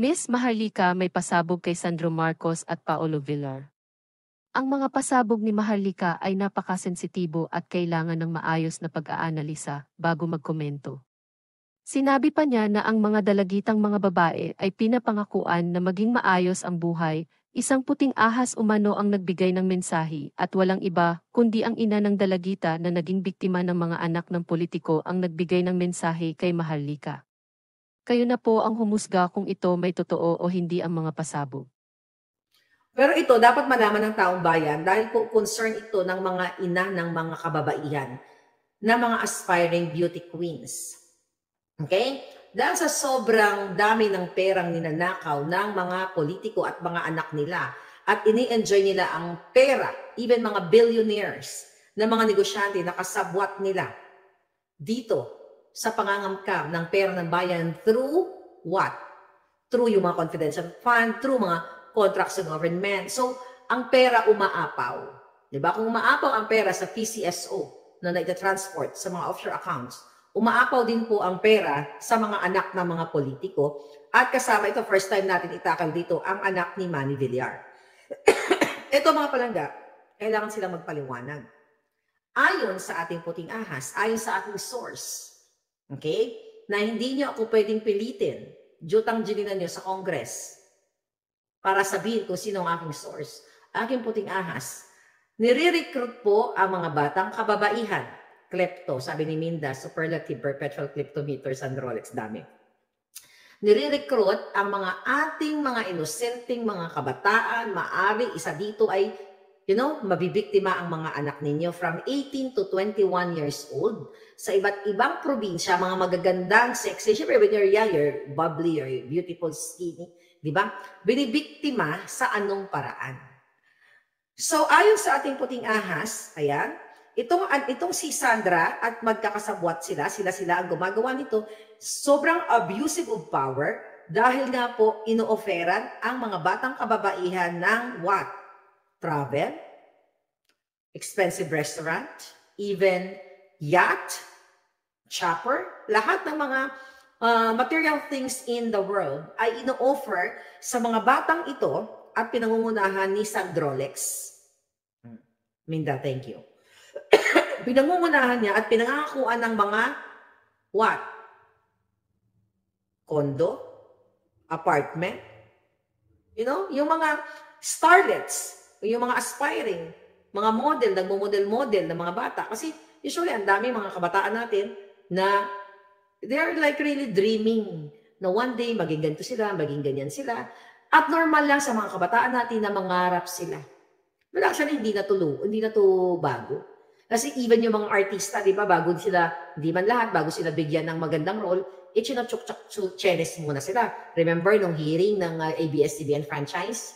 Miss Maharlika may pasabog kay Sandro Marcos at Paolo Villar. Ang mga pasabog ni Maharlika ay napakasensitibo at kailangan ng maayos na pag-aanalisa bago magkomento. Sinabi pa niya na ang mga dalagitang mga babae ay pinapangakuan na maging maayos ang buhay, isang puting ahas umano ang nagbigay ng mensahe at walang iba kundi ang ina ng dalagita na naging biktima ng mga anak ng politiko ang nagbigay ng mensahe kay Maharlika. Kayo na po ang humusga kung ito may totoo o hindi ang mga pasabog. Pero ito, dapat malaman ng taong bayan dahil po concern ito ng mga ina ng mga kababaihan na mga aspiring beauty queens. Okay? Dahil sa sobrang dami ng perang ninanakaw ng mga politiko at mga anak nila at ini-enjoy nila ang pera, even mga billionaires na mga negosyante na kasabwat nila dito sa pangangamkam ng pera ng bayan through what? Through yung mga confidential fund, through mga contracts sa government. So, ang pera umaapaw. Di ba? Kung umaapaw ang pera sa PCSO na nag-transport sa mga offshore accounts, umaapaw din po ang pera sa mga anak ng mga politiko. At kasama ito, first time natin itakal dito, ang anak ni Manny Villar. ito mga palangga, kailangan silang magpaliwanag. Ayon sa ating puting ahas, ayon sa ating source, Okay? Na hindi nyo ako pwedeng pilitin. Jutang gininan nyo sa Congress para sabihin kung sino ang aking source. Aking puting ahas. Nire-recruit po ang mga batang kababaihan. Klepto, sabi ni Minda, superlative perpetual kleptometers and Rolex, dami. Nire-recruit ang mga ating mga inosenteng mga kabataan, maari isa dito ay you know, mabibiktima ang mga anak ninyo from 18 to 21 years old sa iba't ibang probinsya, mga magagandang sexy. Siyempre, when you're young, you're bubbly, you're beautiful, skinny, di ba? Binibiktima sa anong paraan. So, ayon sa ating puting ahas, ayan, itong, itong si Sandra at magkakasabwat sila, sila-sila ang gumagawa nito, sobrang abusive of power dahil nga po ino-offeran ang mga batang kababaihan ng what? Travel, expensive restaurant, even yacht, chopper, lahat ng mga uh, material things in the world ay ino-offer sa mga batang ito at pinangungunahan ni Sandrolex. Minda, thank you. pinangungunahan niya at pinangakuan ng mga what? Kondo? Apartment? You know, yung mga starlets yung mga aspiring, mga model, nagmo-model-model ng mga bata. Kasi usually, ang dami mga kabataan natin na they are like really dreaming na one day maging ganito sila, maging ganyan sila. At normal lang sa mga kabataan natin na mangarap sila. But actually, hindi na to, hindi na to bago. Kasi even yung mga artista, di ba, bago sila, hindi man lahat, bago sila bigyan ng magandang role, eh, chinachuk-chuk muna sila. Remember nung hearing ng uh, ABS-CBN franchise?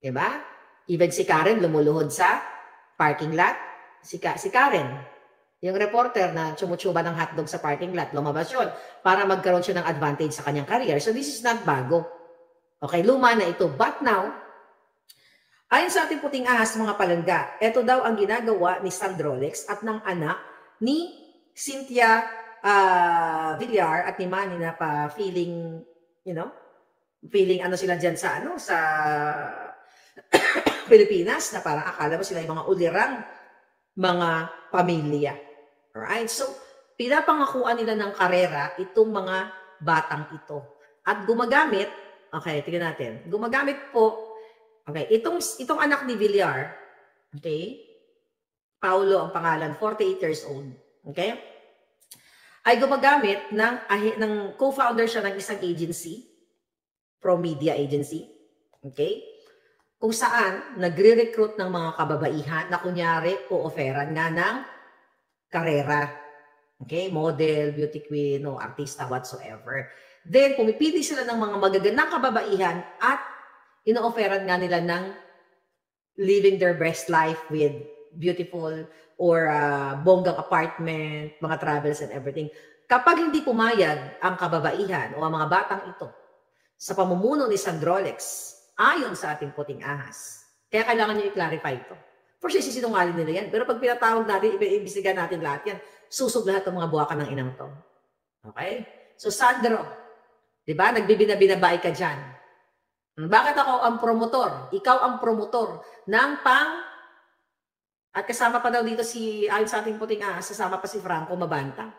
Di ba? Even si Karen lumuluhod sa parking lot. Si, Ka si Karen, yung reporter na chumutsuba ng hotdog sa parking lot, lumabas yun para magkaroon siya ng advantage sa kanyang career. So this is not bago. Okay, luma na ito. But now, ayon sa ating puting ahas mga palangga, ito daw ang ginagawa ni Sandrolex at ng anak ni Cynthia uh, Villar at ni Manny na pa feeling, you know, feeling ano sila dyan sa ano, sa Pilipinas na parang akala mo sila yung mga ulirang mga pamilya. Alright? So, pinapangakuan nila ng karera itong mga batang ito. At gumagamit, okay, tingnan natin. Gumagamit po, okay, itong, itong anak ni Villar, okay, Paulo ang pangalan, 48 years old, okay, ay gumagamit ng, ng co-founder siya ng isang agency, Pro Media Agency, okay, kung saan nagre-recruit ng mga kababaihan na kunyari o offeran nga ng karera. Okay? Model, beauty queen, o artista, whatsoever. Then, pumipili sila ng mga magagandang kababaihan at ino-offeran nga nila ng living their best life with beautiful or uh, bonggang apartment, mga travels and everything. Kapag hindi pumayag ang kababaihan o ang mga batang ito sa pamumuno ni Sandrolex, ayon sa ating puting ahas. Kaya kailangan nyo i-clarify ito. For sure, sisinungaling nila yan. Pero pag pinatawag natin, i-imbestigan natin lahat yan, susog lahat ng mga buwakan ng inang to. Okay? So, Sandro, Di ba? Nagbibinabinabay ka dyan. Bakit ako ang promotor? Ikaw ang promotor ng pang... At kasama pa daw dito si, ayon sa ating puting ahas, kasama pa si Franco Mabanta.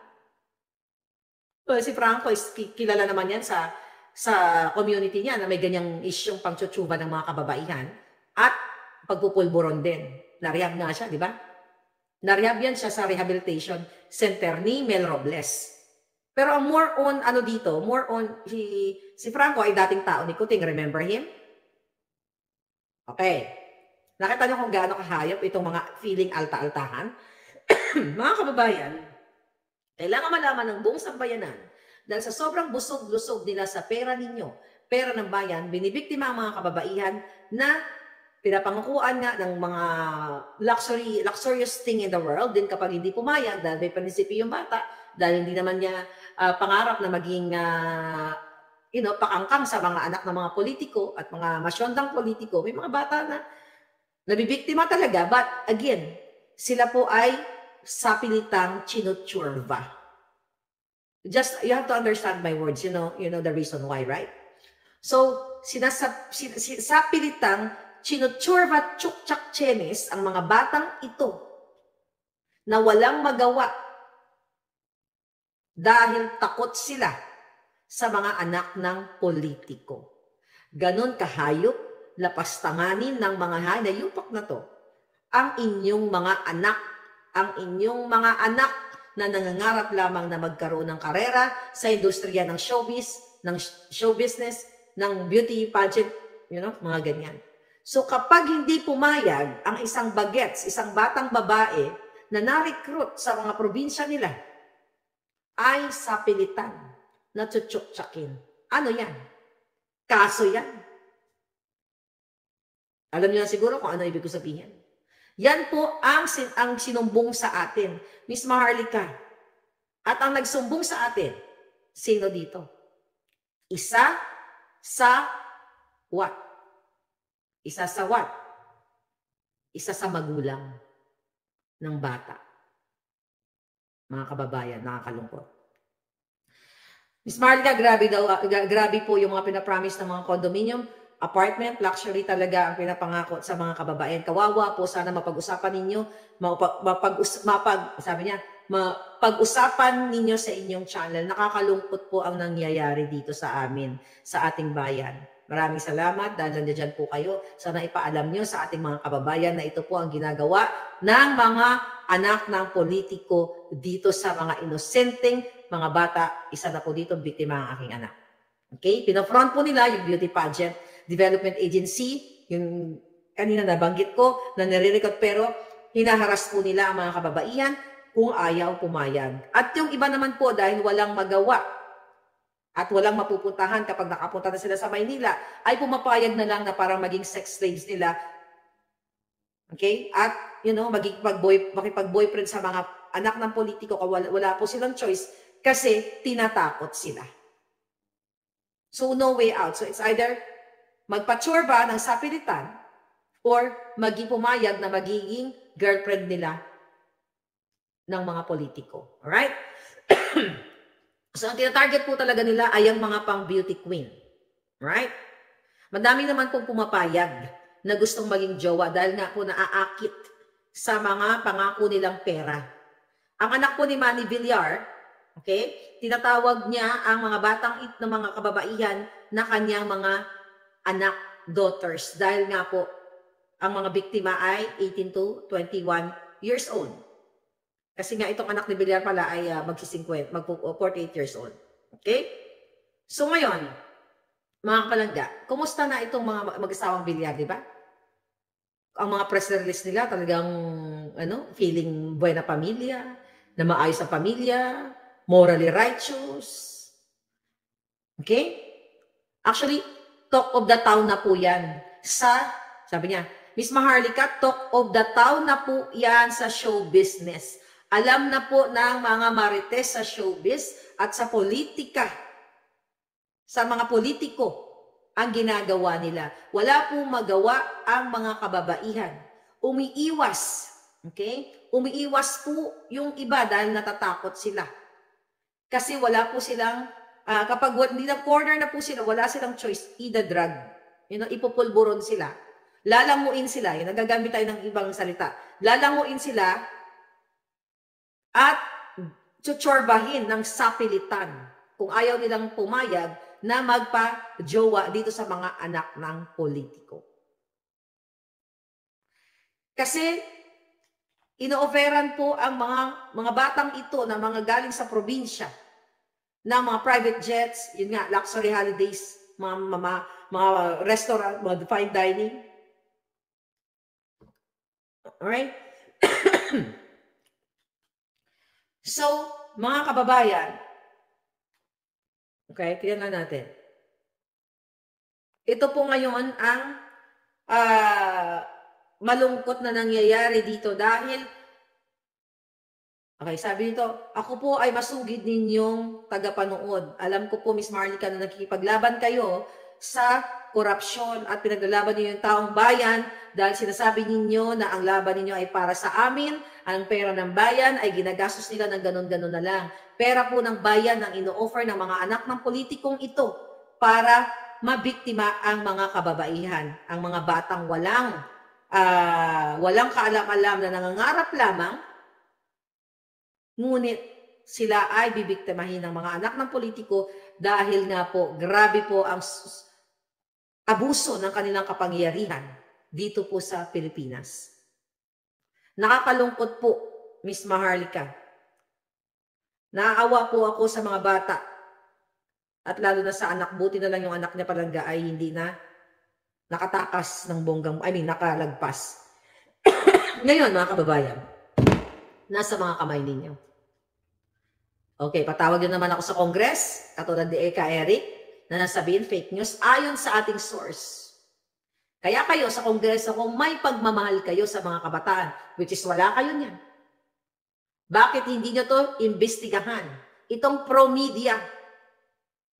Well, si Franco is ki- kilala naman yan sa sa community niya na may ganyang isyong pangtsutsuba ng mga kababaihan at pagpupulburon din. Narehab nga siya, di ba? Narehab yan siya sa rehabilitation center ni Mel Robles. Pero more on, ano dito, more on, si, si Franco ay dating tao ni Kuting. Remember him? Okay. Nakita niyo kung gaano kahayop itong mga feeling alta-altahan? mga kababayan, kailangan malaman ng buong sambayanan dahil sa sobrang busog-lusog nila sa pera ninyo, pera ng bayan, binibiktima ang mga kababaihan na pinapangakuan nga ng mga luxury, luxurious thing in the world din kapag hindi pumayag dahil may panisipi yung bata, dahil hindi naman niya ah, pangarap na maging ah, you know, pakangkang sa mga anak ng mga politiko at mga masyondang politiko. May mga bata na nabibiktima talaga. But again, sila po ay sapilitang chinutsurva. Just, you have to understand my words. You know, you know the reason why, right? So, sinasap, sin, sin, sapilitang chinutsurva tsuktsak chenes ang mga batang ito na walang magawa dahil takot sila sa mga anak ng politiko. Ganon kahayop, lapastanganin ng mga hayayupak na to, ang inyong mga anak, ang inyong mga anak na nangangarap lamang na magkaroon ng karera sa industriya ng showbiz, ng show business, ng beauty pageant, you know, mga ganyan. So kapag hindi pumayag ang isang bagets, isang batang babae na na-recruit sa mga probinsya nila, ay sapilitan na tsutsuk-tsakin. Ano yan? Kaso yan. Alam niyo na siguro kung ano ibig ko sabihin. Yan po ang, ang sinumbong sa atin. Miss Maharlika. At ang nagsumbong sa atin, sino dito? Isa sa what? Isa sa what? Isa sa magulang ng bata. Mga kababayan, nakakalungkot. Miss Marlica, grabe daw, ah, gra- grabe po yung mga pinapromise ng mga condominium, apartment, luxury talaga ang pinapangako sa mga kababayan. Kawawa po, sana mapag-usapan ninyo, mapag, mapag, sabi niya, mapag-usapan ninyo sa inyong channel. Nakakalungkot po ang nangyayari dito sa amin, sa ating bayan. Maraming salamat dahil nandiyan po kayo. Sana ipaalam nyo sa ating mga kababayan na ito po ang ginagawa ng mga anak ng politiko dito sa mga inosenteng mga bata. Isa na po dito, biktima ang aking anak. Okay? Pinafront po nila yung Beauty Pageant Development Agency, yung kanina nabanggit ko na nare-record pero hinaharas po nila ang mga kababaihan kung ayaw pumayag. At yung iba naman po dahil walang magawa at walang mapupuntahan kapag nakapunta na sila sa Maynila, ay pumapayag na lang na parang maging sex slaves nila. Okay? At, you know, maging pag-boy, makipag-boyfriend sa mga anak ng politiko, wala, wala po silang choice, kasi tinatakot sila. So, no way out. So, it's either magpatsurba ng sapilitan or maging pumayag na magiging girlfriend nila ng mga politiko. Alright? so, ang tinatarget po talaga nila ay ang mga pang beauty queen. Right? Madami naman pong pumapayag na gustong maging jowa dahil nga po naaakit sa mga pangako nilang pera. Ang anak po ni Manny Villar, okay, tinatawag niya ang mga batang it ng mga kababaihan na kanyang mga anak, daughters, dahil nga po ang mga biktima ay 18 to 21 years old. Kasi nga itong anak ni Villar pala ay uh, magsi-50, mag-48 years old. Okay? So ngayon, mga kalangga, kumusta na itong mga mag-asawang Villar, di ba? Ang mga press release nila talagang ano, feeling buena pamilya, na maayos ang pamilya, morally righteous. Okay? Actually, talk of the town na po yan sa, sabi niya, Miss Maharlika, talk of the town na po yan sa show business. Alam na po ng mga marites sa showbiz at sa politika, sa mga politiko, ang ginagawa nila. Wala pong magawa ang mga kababaihan. Umiiwas. Okay? Umiiwas po yung iba dahil natatakot sila. Kasi wala po silang ah, kapag hindi na corner na po sila, wala silang choice, ida drug. You know, ipupulburon sila. Lalanguin sila. Yung nagagamit tayo ng ibang salita. Lalanguin sila at tsutsorbahin ng sapilitan kung ayaw nilang pumayag na magpa-jowa dito sa mga anak ng politiko. Kasi ino-offeran po ang mga mga batang ito na mga galing sa probinsya na mga private jets, yun nga, luxury holidays, mga, mga, mga restaurant, mga fine dining. Alright? so, mga kababayan, okay, tingnan na natin. Ito po ngayon ang ah, malungkot na nangyayari dito dahil Okay, sabi nito, ako po ay masugid ninyong tagapanood. Alam ko po, Miss Marlica, na nakikipaglaban kayo sa korupsyon at pinaglalaban niyo yung taong bayan dahil sinasabi ninyo na ang laban ninyo ay para sa amin, ang pera ng bayan ay ginagastos nila ng ganon-ganon na lang. Pera po ng bayan ang ino-offer ng mga anak ng politikong ito para mabiktima ang mga kababaihan, ang mga batang walang ah, walang kaalam-alam na nangangarap lamang Ngunit sila ay bibiktimahin ng mga anak ng politiko dahil nga po, grabe po ang abuso ng kanilang kapangyarihan dito po sa Pilipinas. Nakakalungkot po, Miss Maharlika. Naaawa po ako sa mga bata. At lalo na sa anak, buti na lang yung anak niya palangga ay hindi na nakatakas ng bonggang, I mean, nakalagpas. Ngayon, mga kababayan, nasa mga kamay ninyo. Okay, patawag din naman ako sa Congress, katulad ni Eka Eric, na nasabihin fake news ayon sa ating source. Kaya kayo sa Kongreso, kung may pagmamahal kayo sa mga kabataan, which is wala kayo niyan, bakit hindi nyo to imbestigahan? Itong pro-media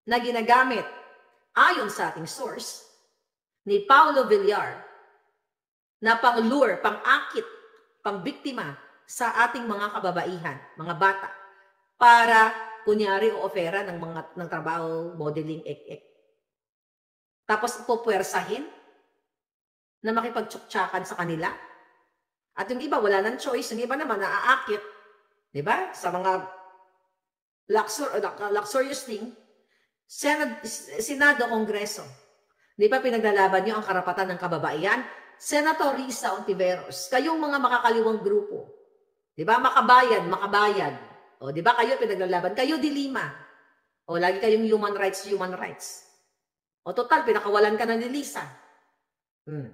na ginagamit ayon sa ating source ni Paulo Villar na pang-lure, pang-akit, pang-biktima sa ating mga kababaihan, mga bata, para kunyari o ofera ng mga ng trabaho, modeling, ek-ek. Tapos pupwersahin na makipagtsuktsakan sa kanila. At yung iba, wala nang choice. Yung iba naman, naaakit. Di ba? Sa mga luxur, luxurious thing. Senad, Senado, Kongreso. Di ba pinaglalaban nyo ang karapatan ng kababaihan? Senator Risa Ontiveros, kayong mga makakaliwang grupo. Di ba? Makabayan, makabayan. O, di ba kayo pinaglalaban? Kayo dilima. O, lagi kayong human rights, human rights. O, total, pinakawalan ka na ni Lisa. Hmm.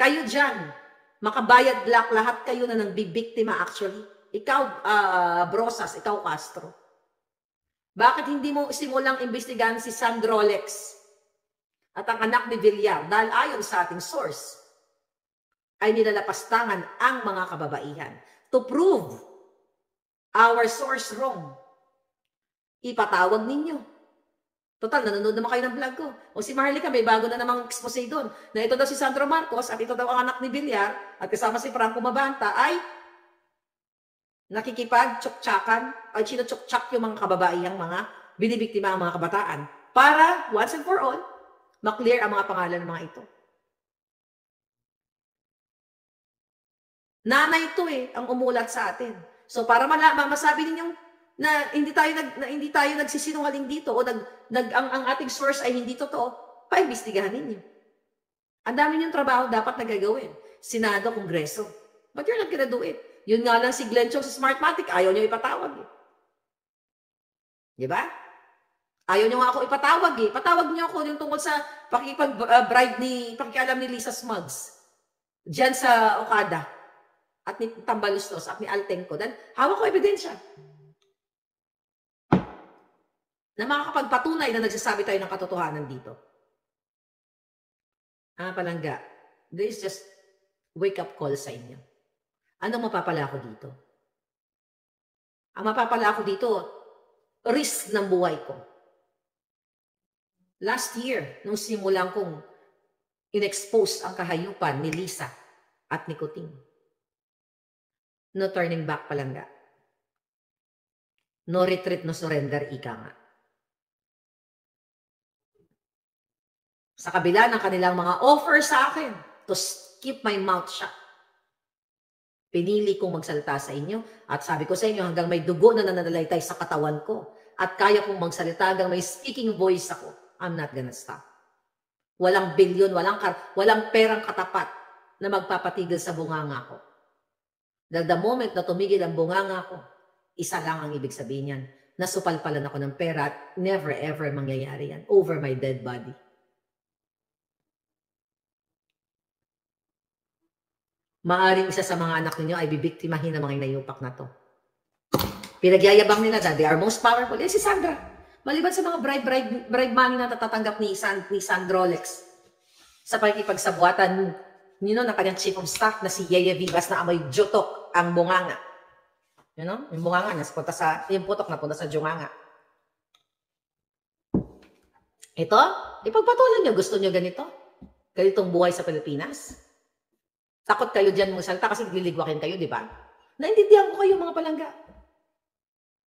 Kayo dyan, makabayad black, lahat kayo na nang bibiktima actually. Ikaw, ah, Brosas, ikaw, Castro. Bakit hindi mo simulang imbestigahan si Sandro Lex at ang anak ni Villar? Dahil ayon sa ating source, ay nilalapastangan ang mga kababaihan to prove our source wrong. Ipatawag ninyo. Total, nanonood naman kayo ng vlog ko. O si Maharlika, may bago na namang expose doon. Na ito daw si Sandro Marcos at ito daw ang anak ni Villar at kasama si Franco Mabanta ay nakikipag-tsuktsakan ay sinutsuktsак yung mga kababaihang mga binibiktima ang mga kabataan para once and for all, maklear ang mga pangalan ng mga ito. Nanay ito eh, ang umulat sa atin. So para malaman, masabi ninyong na hindi tayo nag na hindi tayo nagsisinungaling dito o nag, nag ang, ang ating source ay hindi totoo, paimbestigahan ninyo. Ang dami niyong trabaho dapat na gagawin. Senado, Kongreso. But you're not gonna do it. Yun nga lang si Glenn Chong sa Smartmatic, ayaw niyo ipatawag eh. Di ba? Ayaw niyo nga ako ipatawag eh. Patawag niyo ako yung tungkol sa pakipag-bribe ni, pakialam ni Lisa Smugs. Diyan sa Okada. At ni Tambalustos at ni Altenco. Dahil hawak ko ebidensya. Na makakapagpatunay na nagsasabi tayo ng katotohanan dito. Ah, palangga. This is just wake-up call sa inyo. Anong mapapala ko dito? Ang mapapala ko dito, risk ng buhay ko. Last year, nung simulan kong in-expose ang kahayupan ni Lisa at ni Kuting. No turning back palangga. No retreat, no surrender, ika nga. Sa kabila ng kanilang mga offer sa akin to keep my mouth shut. Pinili kong magsalita sa inyo at sabi ko sa inyo hanggang may dugo na nananalaytay sa katawan ko at kaya kong magsalita hanggang may speaking voice ako, I'm not gonna stop. Walang bilyon, walang, kar- walang perang katapat na magpapatigil sa bunganga ko. Dahil the moment na tumigil ang bunganga ko, isa lang ang ibig sabihin yan. Nasupalpalan ako ng pera at never ever mangyayari yan over my dead body. Maaring isa sa mga anak ninyo ay bibiktimahin ng mga inayupak na to. Pinagyayabang nila na they are most powerful. Eh, si Sandra. Maliban sa mga bribe, bribe, bribe money na natatanggap ni, San, ni Sandrolex sa pakikipagsabuatan you know, ng kanyang chief of staff na si Yeye Vivas na amoy jutok ang bunganga. You know? Yung bunganga niya, punta sa, yung putok na punta sa junganga. Ito, ipagpatuloy niyo. Gusto niyo ganito? Ganitong buhay sa Pilipinas? Takot kayo dyan mong salita kasi liligwakin kayo, di ba? Naintindihan ko kayo mga palangga.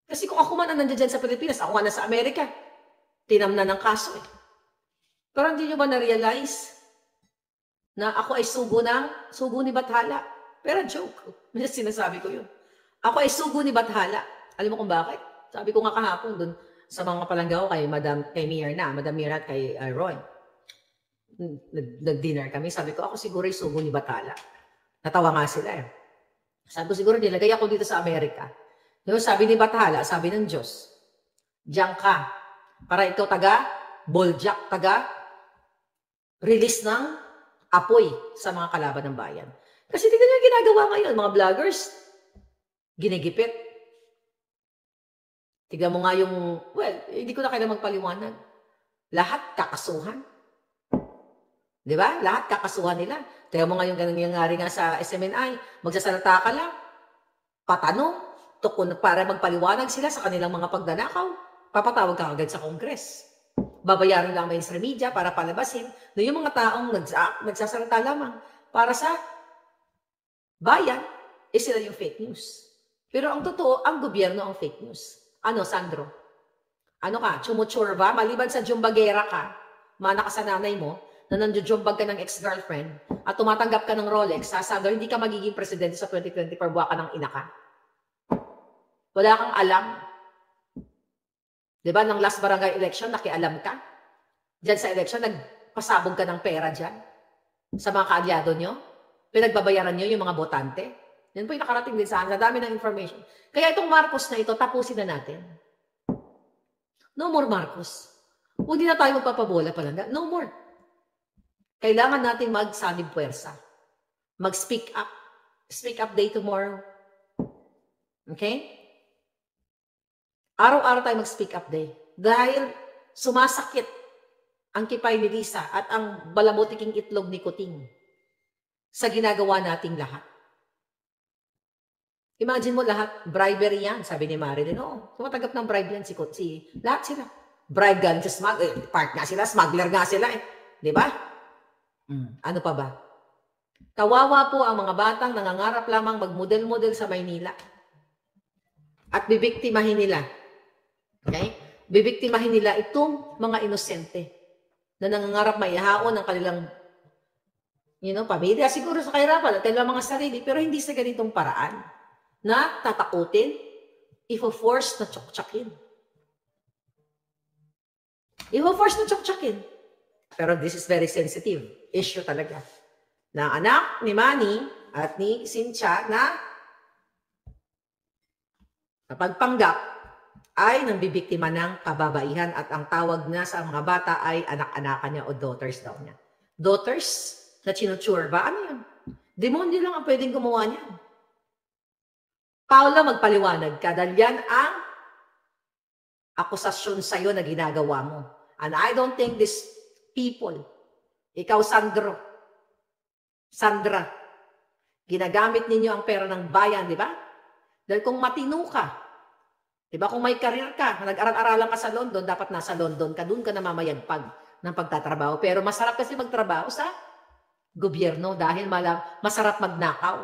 Kasi kung ako man ang nandiyan sa Pilipinas, ako nga nasa Amerika, tinamnan ng kaso eh. Pero hindi nyo ba na-realize na ako ay sugo ng, sugo ni Bathala? Pero joke. May sinasabi ko yun. Ako ay sugo ni Bathala. Alam mo kung bakit? Sabi ko nga kahapon dun sa mga palangga ko kay Madam, kay Mayor na, Madam Mira kay uh, Roy. Nag- Nag-dinner kami. Sabi ko, ako siguro ay sugo ni Bathala. Natawa nga sila eh. Sabi ko, siguro nilagay ako dito sa Amerika. Yung sabi ni Bathala, sabi ng Diyos, diyan ka. Para ikaw taga, boljak, taga, release ng apoy sa mga kalaban ng bayan. Kasi tignan niyo yung ginagawa ngayon, mga vloggers, ginigipit. Tignan mo nga yung, well, hindi ko na kailangan magpaliwanag. Lahat kakasuhan. Di ba? Lahat kakasuhan nila. Tignan mo nga yung ganun nangyari nga sa SMNI. Magsasalita ka lang. Patanong. Tukon para magpaliwanag sila sa kanilang mga pagdanakaw. Papatawag ka agad sa Congress. Babayaran lang ang mainstream media para palabasin na yung mga taong nagsa- nagsasalita lamang para sa bayan, eh sila yung fake news. Pero ang totoo, ang gobyerno ang fake news. Ano, Sandro? Ano ka? Chumuchurba? Maliban sa jumbagera ka, mana ka sa nanay mo, na nandiyojumbag ka ng ex-girlfriend at tumatanggap ka ng Rolex, sa Sandro, hindi ka magiging presidente sa 2024, buwa ka ng ina ka. Wala kang alam. Di ba, nang last barangay election, nakialam ka? Diyan sa election, nagpasabog ka ng pera dyan sa mga kaalyado nyo. Pinagbabayaran nyo yung mga botante. Yan po yung nakarating din sa akin. Dami ng information. Kaya itong Marcos na ito, tapusin na natin. No more Marcos. Din na tayo magpapabola pala. No more. Kailangan natin magsanib puwersa. Mag-speak up. Speak up day tomorrow. Okay? Araw-araw tayo mag-speak up day. Dahil sumasakit ang kipay ni Lisa at ang balamutiking itlog ni Kuting sa ginagawa nating lahat. Imagine mo lahat, bribery yan, sabi ni Marilyn. Oo, tumatanggap ng bribe yan si Kutsi. Lahat sila. Bribe gan sa smug, eh, part nga sila, smuggler nga sila eh. Di ba? Mm. Ano pa ba? Kawawa po ang mga batang nangangarap lamang magmodel-model sa Maynila. At bibiktimahin nila. Okay? Bibiktimahin nila itong mga inosente na nangangarap maihaon ang kanilang you know, pamilya. Siguro sa kahirapan at kanilang mga sarili, pero hindi sa ganitong paraan na tatakutin, ifo-force na tsuktsakin. Ifo-force na tsuktsakin. Pero this is very sensitive issue talaga. Na anak ni Manny at ni Cynthia na napagpanggap ay nambibiktima ng kababaihan at ang tawag na sa mga bata ay anak-anakan niya o daughters daw niya. Daughters na chinutsure ba? Ano yun? Demonyo lang ang pwedeng gumawa niyan. Paula, magpaliwanag ka dahil yan ang akusasyon sa'yo na ginagawa mo. And I don't think these people, ikaw Sandro, Sandra, ginagamit ninyo ang pera ng bayan, di ba? Dahil kung matino ka, di ba kung may karir ka, nag-aral-aralan ka sa London, dapat nasa London ka, doon ka namamayagpag ng pagtatrabaho. Pero masarap kasi magtrabaho sa gobyerno dahil malam, masarap magnakaw.